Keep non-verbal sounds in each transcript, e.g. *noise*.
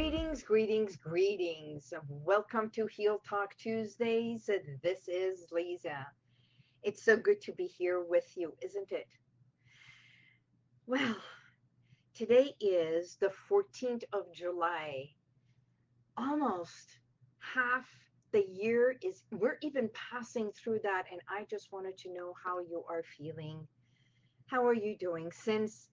Greetings, greetings, greetings. Welcome to Heal Talk Tuesdays. This is Liza. It's so good to be here with you, isn't it? Well, today is the 14th of July. Almost half the year is, we're even passing through that, and I just wanted to know how you are feeling. How are you doing since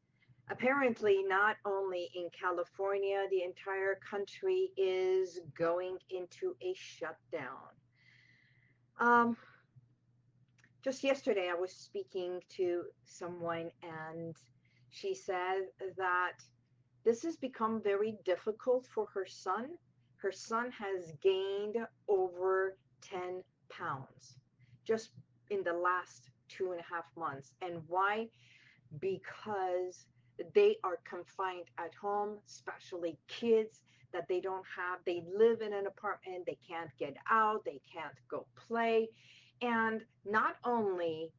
apparently not only in California, the entire country is going into a shutdown. Um, just yesterday, I was speaking to someone and she said that this has become very difficult for her son. Her son has gained over 10 pounds just in the last two and a half months. And why? Because they are confined at home, especially kids that they don't have. They live in an apartment, they can't get out, they can't go play. And not only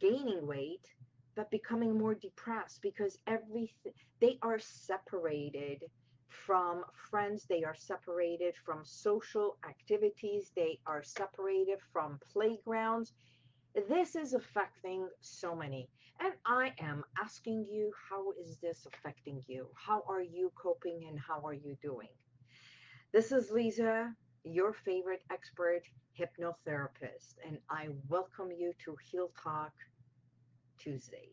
gaining weight, but becoming more depressed because everything they are separated from friends, they are separated from social activities, they are separated from playgrounds. This is affecting so many. And I am asking you, how is this affecting you? How are you coping and how are you doing? This is Liza, your favorite expert hypnotherapist, and I welcome you to Heal Talk Tuesday.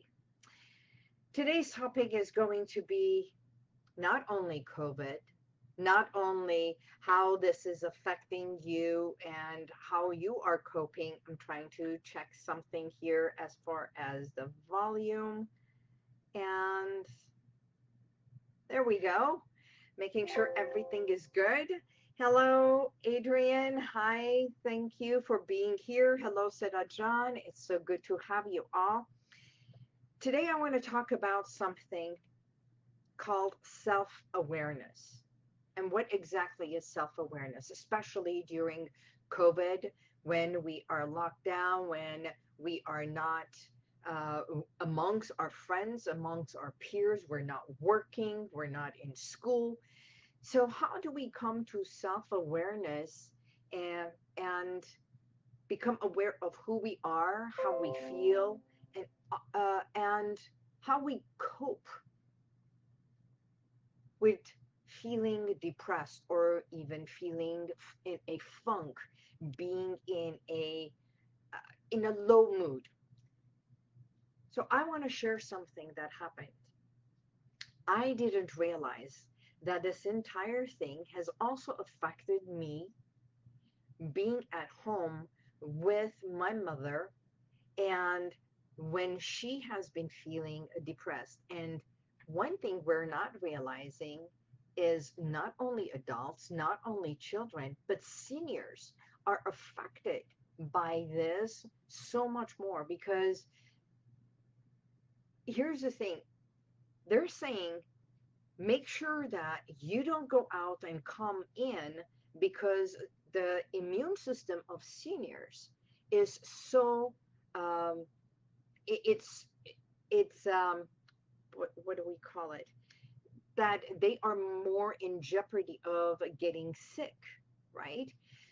Today's topic is going to be not only COVID, not only how this is affecting you and how you are coping. I'm trying to check something here as far as the volume. And there we go. Making sure everything is good. Hello, Adrian. Hi, thank you for being here. Hello, Seda John. It's so good to have you all. Today I want to talk about something called self-awareness and what exactly is self-awareness, especially during COVID, when we are locked down, when we are not uh, amongst our friends, amongst our peers, we're not working, we're not in school. So how do we come to self-awareness and, and become aware of who we are, how we feel, and, uh, and how we cope with feeling depressed or even feeling in a funk, being in a uh, in a low mood. So I want to share something that happened. I didn't realize that this entire thing has also affected me being at home with my mother and when she has been feeling depressed and one thing we're not realizing is not only adults, not only children, but seniors are affected by this so much more because here's the thing. They're saying make sure that you don't go out and come in because the immune system of seniors is so um, it, it's it's um, what, what do we call it that they are more in jeopardy of getting sick, right?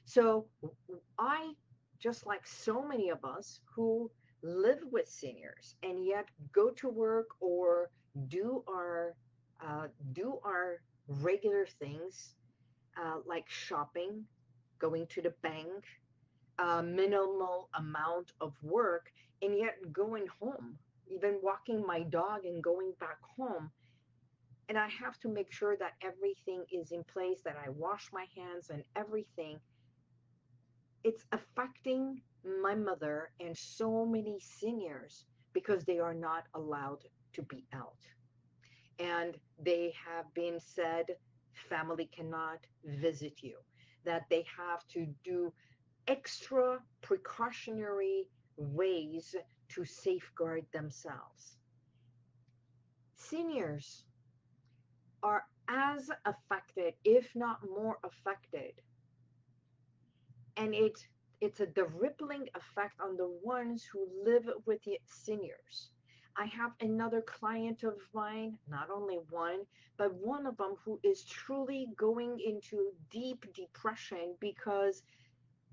So I, just like so many of us who live with seniors and yet go to work or do our uh, do our regular things uh, like shopping, going to the bank, minimal amount of work, and yet going home, even walking my dog and going back home and I have to make sure that everything is in place, that I wash my hands and everything. It's affecting my mother and so many seniors because they are not allowed to be out. And they have been said family cannot visit you, that they have to do extra precautionary ways to safeguard themselves. Seniors are as affected, if not more affected. And it, it's a, the rippling effect on the ones who live with the seniors. I have another client of mine, not only one, but one of them who is truly going into deep depression because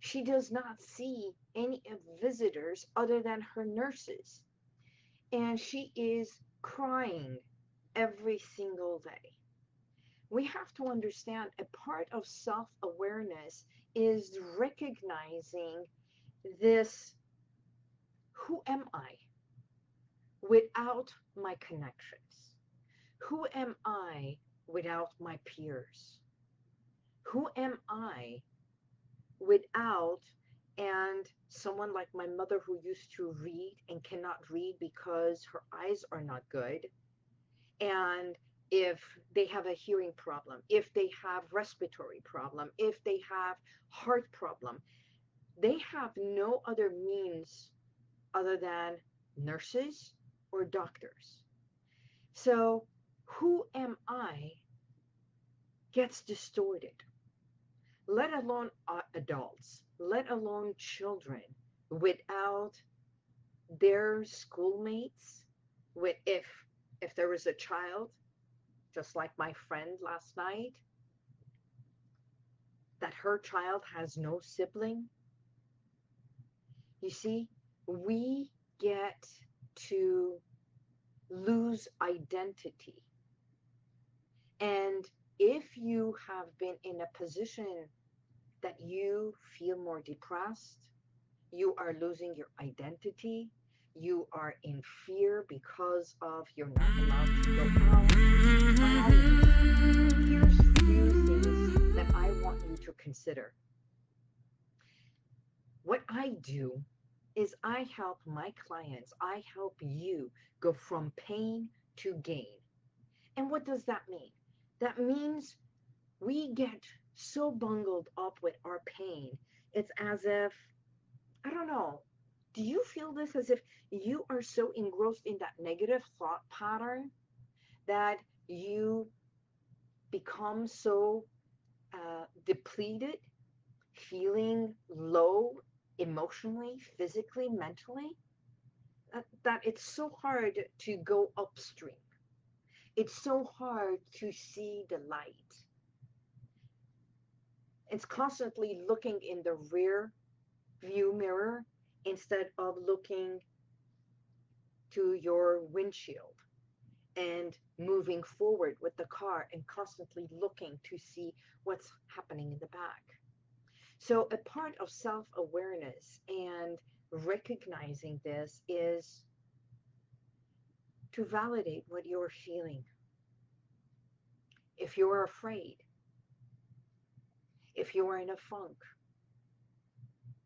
she does not see any visitors other than her nurses. And she is crying every single day. We have to understand a part of self awareness is recognizing this who am I without my connections? Who am I without my peers? Who am I without and someone like my mother who used to read and cannot read because her eyes are not good and if they have a hearing problem if they have respiratory problem if they have heart problem they have no other means other than nurses or doctors. So who am i gets distorted. Let alone uh, adults, let alone children, without their schoolmates, with if if there was a child, just like my friend last night, that her child has no sibling. You see, we get to lose identity. And if you have been in a position that you feel more depressed, you are losing your identity, you are in fear because of you're not allowed to go out. Here's few things that I want you to consider. What I do is I help my clients, I help you go from pain to gain. And what does that mean? That means we get so bungled up with our pain. It's as if, I don't know, do you feel this as if you are so engrossed in that negative thought pattern that you become so uh, depleted, feeling low emotionally, physically, mentally, that, that it's so hard to go upstream. It's so hard to see the light it's constantly looking in the rear view mirror instead of looking to your windshield and moving forward with the car and constantly looking to see what's happening in the back. So, a part of self awareness and recognizing this is to validate what you're feeling. If you're afraid, if you are in a funk,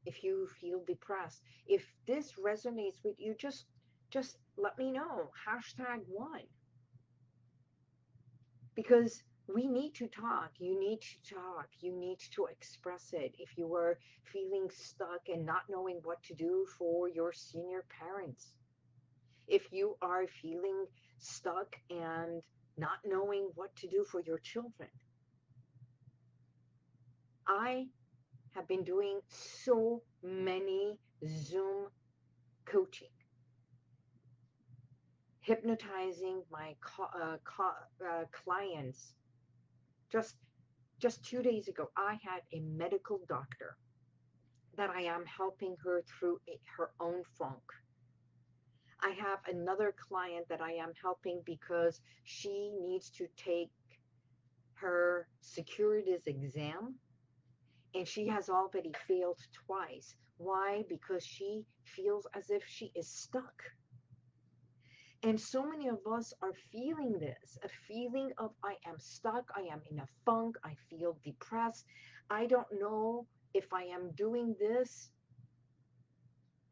if you feel depressed, if this resonates with you, just just let me know. Hashtag one. Because we need to talk. You need to talk. You need to express it. If you are feeling stuck and not knowing what to do for your senior parents, if you are feeling stuck and not knowing what to do for your children, I have been doing so many Zoom coaching, hypnotizing my uh, uh, clients. Just just two days ago, I had a medical doctor that I am helping her through her own funk. I have another client that I am helping because she needs to take her securities exam and she has already failed twice. Why? Because she feels as if she is stuck. And so many of us are feeling this a feeling of I am stuck, I am in a funk, I feel depressed, I don't know if I am doing this.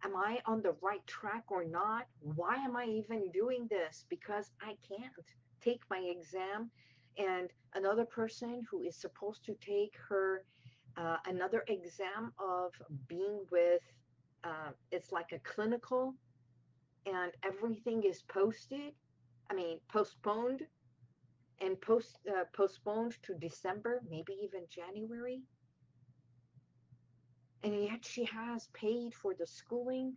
Am I on the right track or not? Why am I even doing this? Because I can't take my exam. And another person who is supposed to take her uh, another exam of being with, uh, it's like a clinical and everything is posted, I mean, postponed and post uh, postponed to December, maybe even January. And yet she has paid for the schooling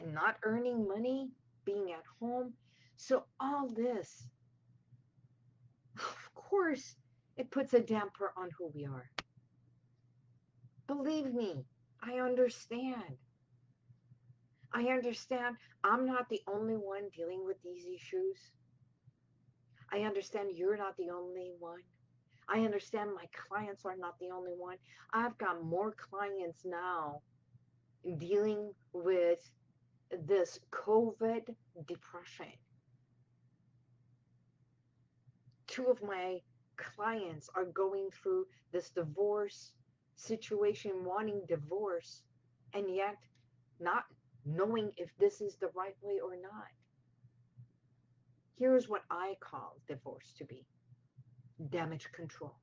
and not earning money being at home. So all this, of course, it puts a damper on who we are. Believe me, I understand. I understand I'm not the only one dealing with these issues. I understand you're not the only one. I understand my clients are not the only one. I've got more clients now dealing with this COVID depression. Two of my clients are going through this divorce situation, wanting divorce, and yet not knowing if this is the right way or not. Here's what I call divorce to be damage control.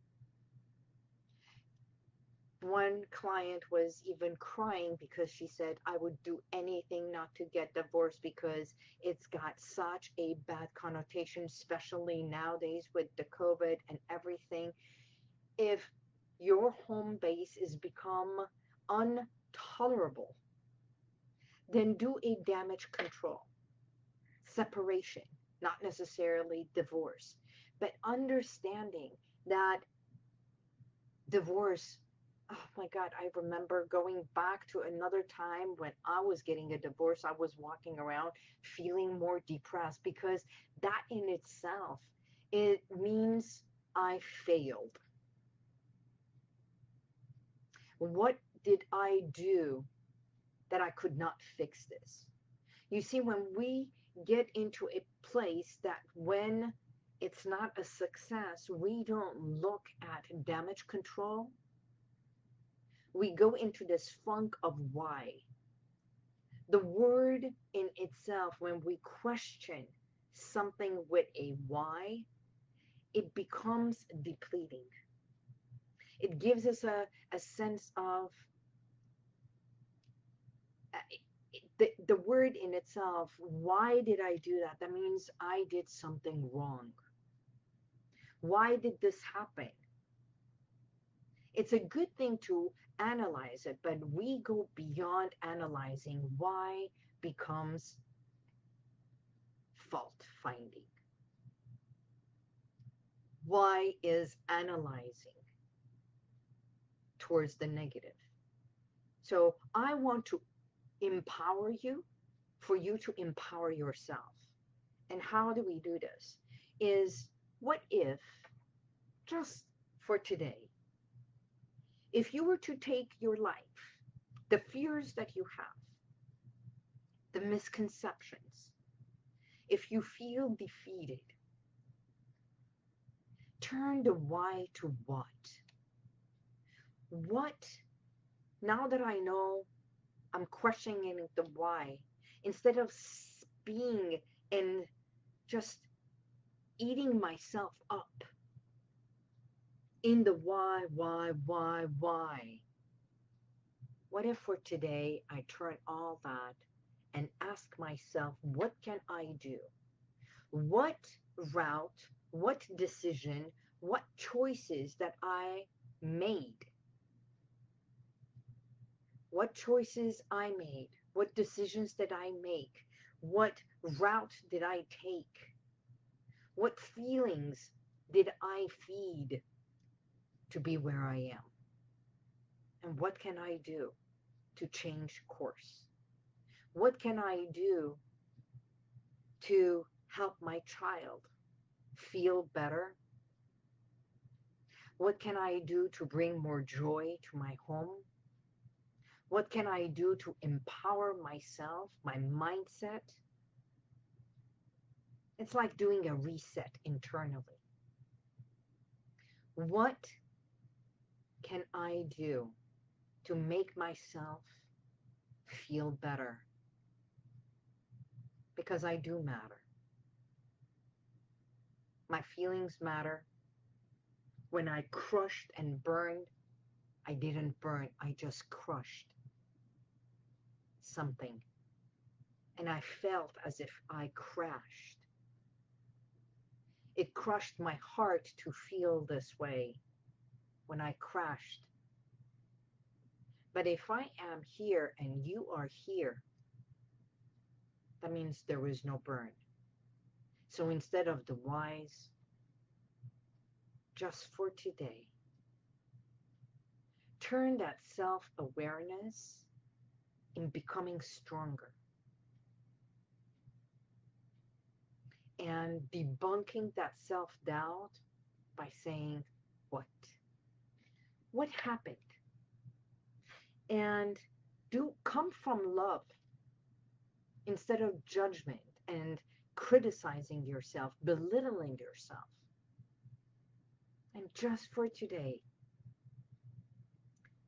One client was even crying because she said, I would do anything not to get divorced because it's got such a bad connotation, especially nowadays with the COVID and everything. If your home base is become intolerable, then do a damage control, separation, not necessarily divorce, but understanding that divorce, oh my God, I remember going back to another time when I was getting a divorce, I was walking around feeling more depressed because that in itself, it means I failed. What did I do that I could not fix this? You see, when we get into a place that when it's not a success, we don't look at damage control. We go into this funk of why. The word in itself, when we question something with a why, it becomes depleting it gives us a, a sense of uh, the, the word in itself, why did I do that? That means I did something wrong. Why did this happen? It's a good thing to analyze it, but we go beyond analyzing why becomes fault finding. Why is analyzing towards the negative. So I want to empower you for you to empower yourself. And how do we do this? Is what if, just for today, if you were to take your life, the fears that you have, the misconceptions, if you feel defeated, turn the why to what? what, now that I know I'm questioning the why, instead of being and just eating myself up in the why, why, why, why. What if for today I turn all that and ask myself, what can I do? What route, what decision, what choices that I made? What choices I made, what decisions did I make, what route did I take, what feelings did I feed to be where I am, and what can I do to change course? What can I do to help my child feel better? What can I do to bring more joy to my home? What can I do to empower myself, my mindset? It's like doing a reset internally. What can I do to make myself feel better? Because I do matter. My feelings matter. When I crushed and burned, I didn't burn, I just crushed something. And I felt as if I crashed. It crushed my heart to feel this way when I crashed. But if I am here and you are here, that means there was no burn. So instead of the wise, just for today, turn that self awareness in becoming stronger and debunking that self doubt by saying, What? What happened? And do come from love instead of judgment and criticizing yourself, belittling yourself. And just for today,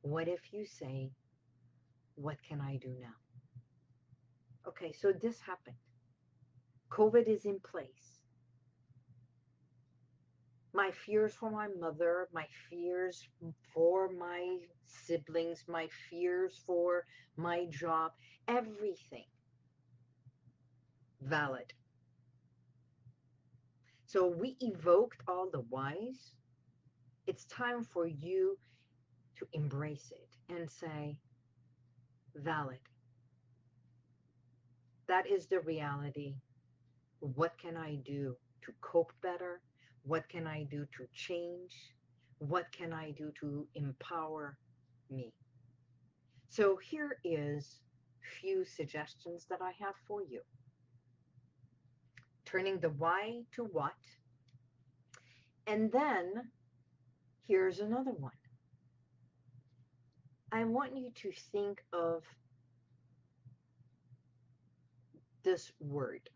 what if you say, What can I do now? Okay, so this happened. COVID is in place. My fears for my mother, my fears for my siblings, my fears for my job, everything valid. So we evoked all the whys. It's time for you to embrace it and say, valid. That is the reality. What can I do to cope better? What can I do to change? What can I do to empower me? So here is few suggestions that I have for you turning the why to what. And then here's another one. I want you to think of this word.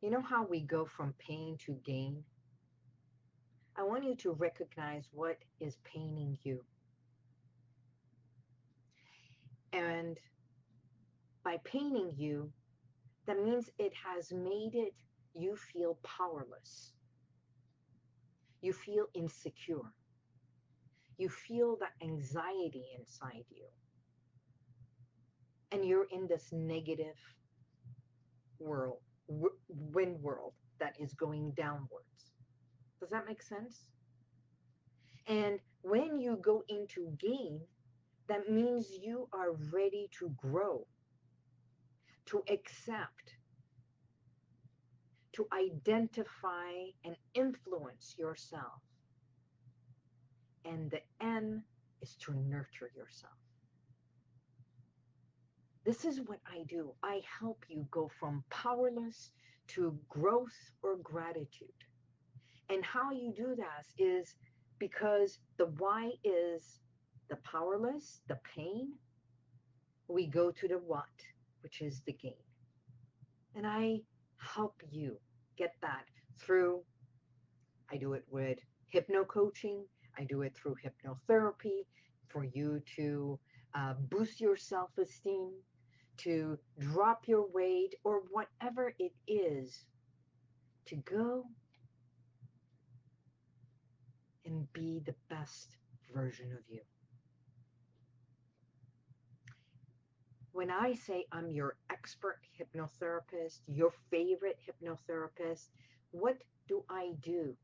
You know how we go from pain to gain? I want you to recognize what is paining you. And by paining you, that means it has made it you feel powerless. You feel insecure. You feel the anxiety inside you. And you're in this negative world, wind world that is going downwards. Does that make sense? And when you go into gain, that means you are ready to grow to accept, to identify and influence yourself. And the N is to nurture yourself. This is what I do. I help you go from powerless to growth or gratitude. And how you do that is because the why is the powerless, the pain. We go to the what which is the gain. And I help you get that through, I do it with hypno coaching, I do it through hypnotherapy for you to uh, boost your self esteem, to drop your weight, or whatever it is, to go and be the best version of you. when I say I'm your expert hypnotherapist, your favorite hypnotherapist, what do I do?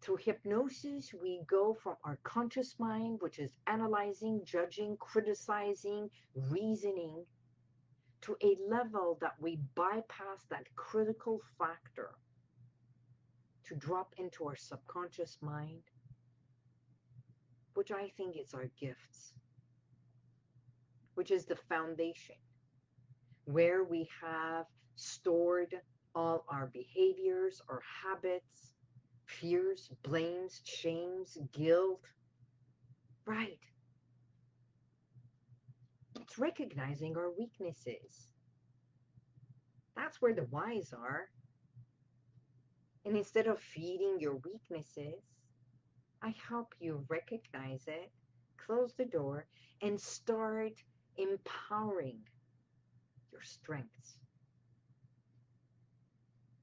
Through hypnosis, we go from our conscious mind, which is analyzing, judging, criticizing, reasoning, to a level that we bypass that critical factor to drop into our subconscious mind, which I think is our gifts which is the foundation, where we have stored all our behaviors, our habits, fears, blames, shames, guilt. Right. It's recognizing our weaknesses. That's where the whys are. And instead of feeding your weaknesses, I help you recognize it, close the door, and start empowering your strengths.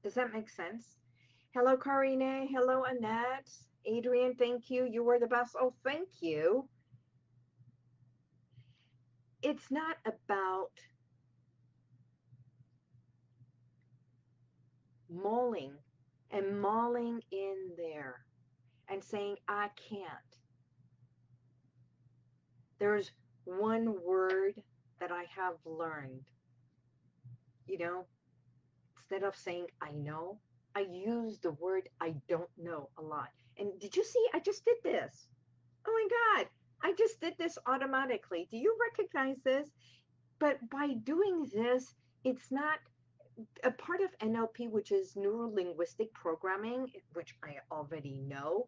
Does that make sense? Hello, Karine. Hello, Annette. Adrian, thank you. You were the best. Oh, thank you. It's not about mauling and mauling in there and saying, I can't. There's one word that I have learned, you know, instead of saying I know, I use the word I don't know a lot. And did you see? I just did this. Oh my God. I just did this automatically. Do you recognize this? But by doing this, it's not a part of NLP, which is neuro linguistic programming, which I already know.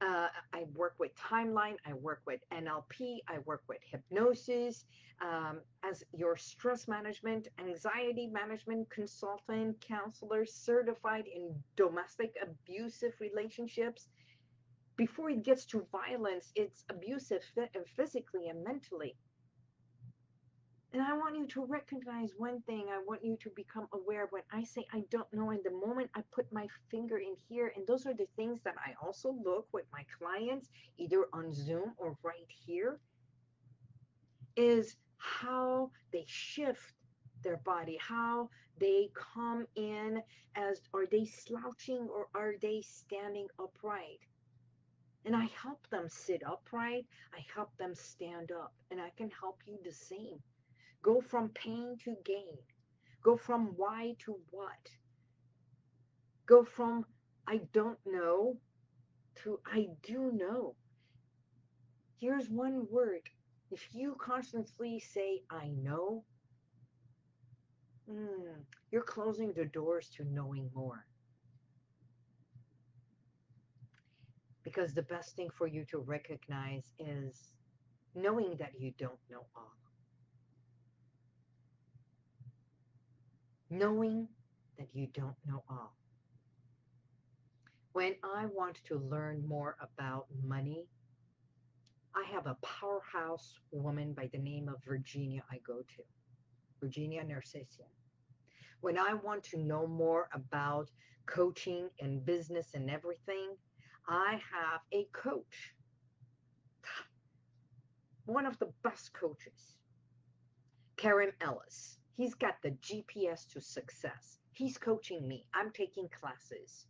Uh, I work with timeline, I work with NLP, I work with hypnosis um, as your stress management, anxiety management consultant, counselor, certified in domestic abusive relationships. Before it gets to violence, it's abusive uh, physically and mentally. And I want you to recognize one thing. I want you to become aware when I say I don't know, in the moment I put my finger in here, and those are the things that I also look with my clients, either on Zoom or right here, is how they shift their body, how they come in as are they slouching or are they standing upright? And I help them sit upright, I help them stand up, and I can help you the same. Go from pain to gain. Go from why to what. Go from I don't know to I do know. Here's one word. If you constantly say, I know, mm, you're closing the doors to knowing more. Because the best thing for you to recognize is knowing that you don't know all. knowing that you don't know all. When I want to learn more about money, I have a powerhouse woman by the name of Virginia I go to, Virginia Narcissian. When I want to know more about coaching and business and everything, I have a coach, one of the best coaches, Karen Ellis. He's got the GPS to success. He's coaching me. I'm taking classes.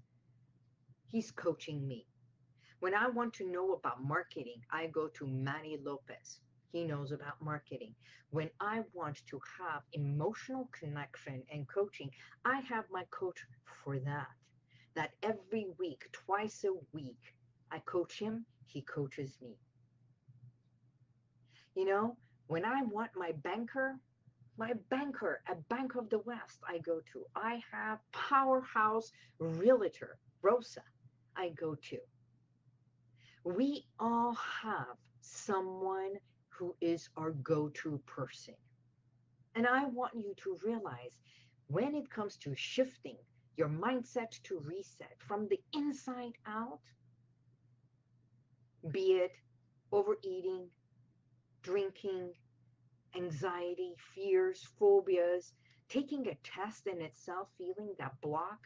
He's coaching me. When I want to know about marketing, I go to Manny Lopez. He knows about marketing. When I want to have emotional connection and coaching, I have my coach for that. That every week, twice a week, I coach him, he coaches me. You know, when I want my banker, my banker at Bank of the West I go to. I have powerhouse realtor, Rosa, I go to. We all have someone who is our go-to person. And I want you to realize when it comes to shifting your mindset to reset from the inside out, be it overeating, drinking, anxiety, fears, phobias, taking a test in itself, feeling that block,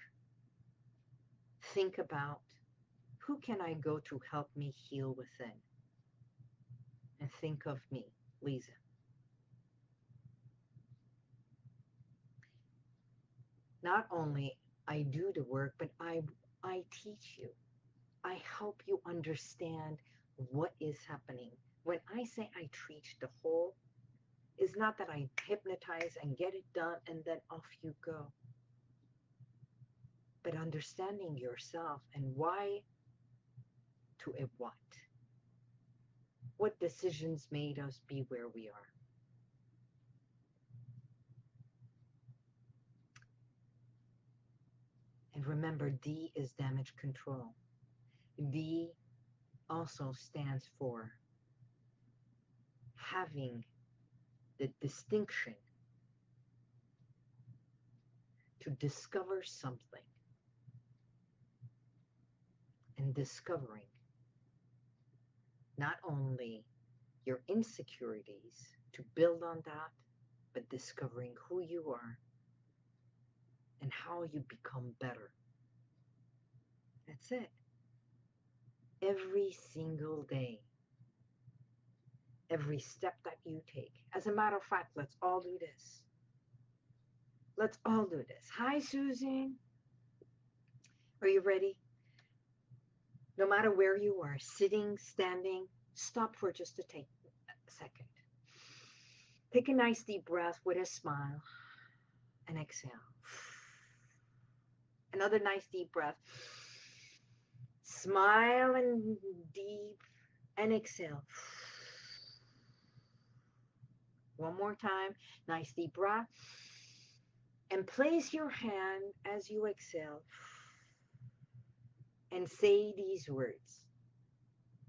think about who can I go to help me heal within? And think of me, Liza. Not only I do the work, but I, I teach you. I help you understand what is happening. When I say I treat the whole, it's not that I hypnotize and get it done and then off you go. But understanding yourself and why to a what. What decisions made us be where we are. Remember, D is damage control. D also stands for having the distinction to discover something and discovering not only your insecurities to build on that, but discovering who you are and how you become better. That's it. Every single day every step that you take. As a matter of fact, let's all do this. Let's all do this. Hi, Susan. Are you ready? No matter where you are, sitting, standing, stop for just a take a second. Take a nice deep breath with a smile and exhale. Another nice deep breath. Smile and deep and exhale. One more time. Nice deep breath. And place your hand as you exhale and say these words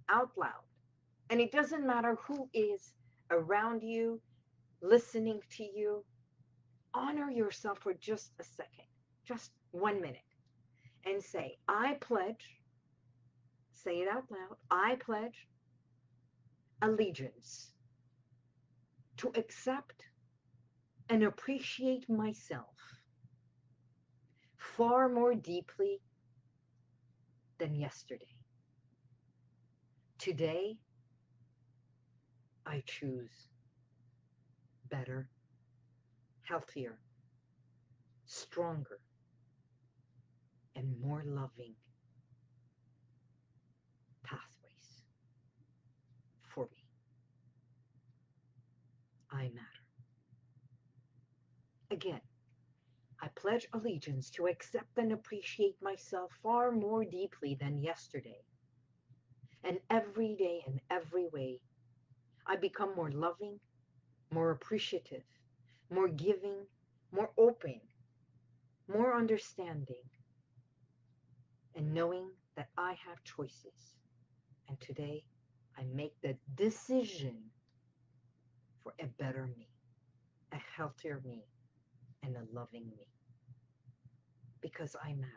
out loud. And it doesn't matter who is around you, listening to you. Honor yourself for just a second, just one minute, and say, I pledge, say it out loud, I pledge allegiance to accept and appreciate myself far more deeply than yesterday. Today, I choose better, healthier, stronger, and more loving pathways for me. I matter. Again, I pledge allegiance to accept and appreciate myself far more deeply than yesterday. And every day in every way, I become more loving, more appreciative, more giving, more open, more understanding, and knowing that I have choices. And today, I make the decision for a better me, a healthier me, and a loving me. Because I matter.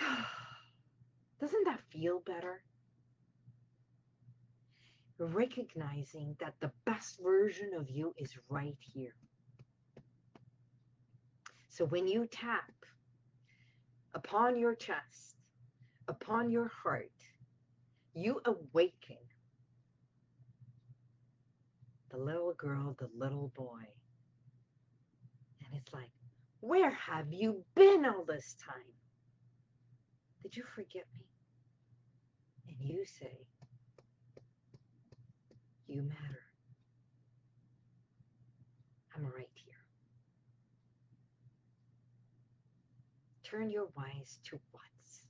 *sighs* Doesn't that feel better? recognizing that the best version of you is right here. So when you tap upon your chest, upon your heart, you awaken the little girl, the little boy. And it's like, where have you been all this time? Did you forget me? And you say, you matter. I'm right here. Turn your whys to whats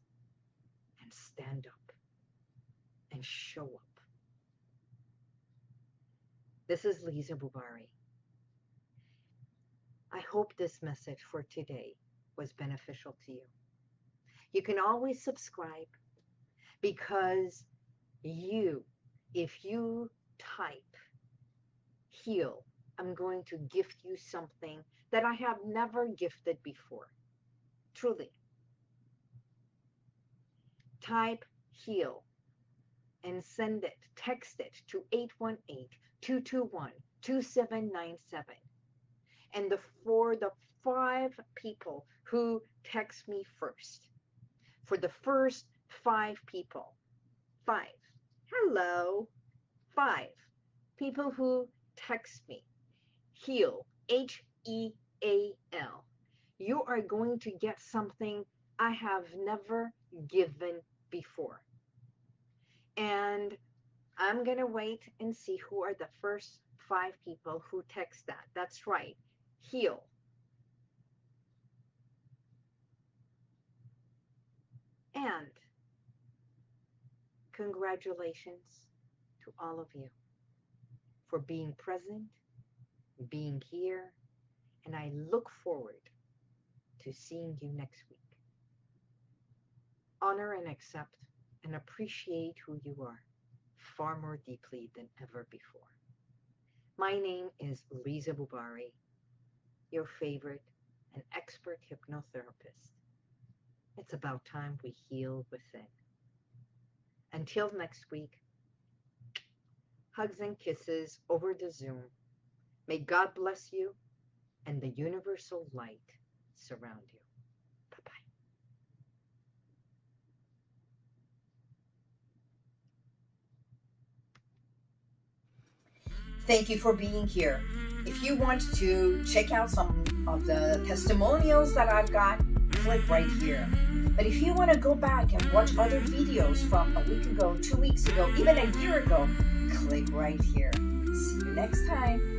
and stand up and show up. This is Liza Boubari. I hope this message for today was beneficial to you. You can always subscribe because you, if you type heal, I'm going to gift you something that I have never gifted before. Truly. Type heal and send it, text it to 818-221-2797. And the, for the five people who text me first, for the first five people, five, hello, Five, people who text me. Heal, H E A L. You are going to get something I have never given before. And I'm going to wait and see who are the first five people who text that. That's right. Heal. And congratulations to all of you for being present, being here, and I look forward to seeing you next week. Honor and accept and appreciate who you are far more deeply than ever before. My name is Liza Boubari, your favorite and expert hypnotherapist. It's about time we heal within. Until next week, hugs and kisses over the Zoom. May God bless you and the universal light surround you. Bye-bye. Thank you for being here. If you want to check out some of the testimonials that I've got, click right here. But if you want to go back and watch other videos from a week ago, two weeks ago, even a year ago, click right here. See you next time.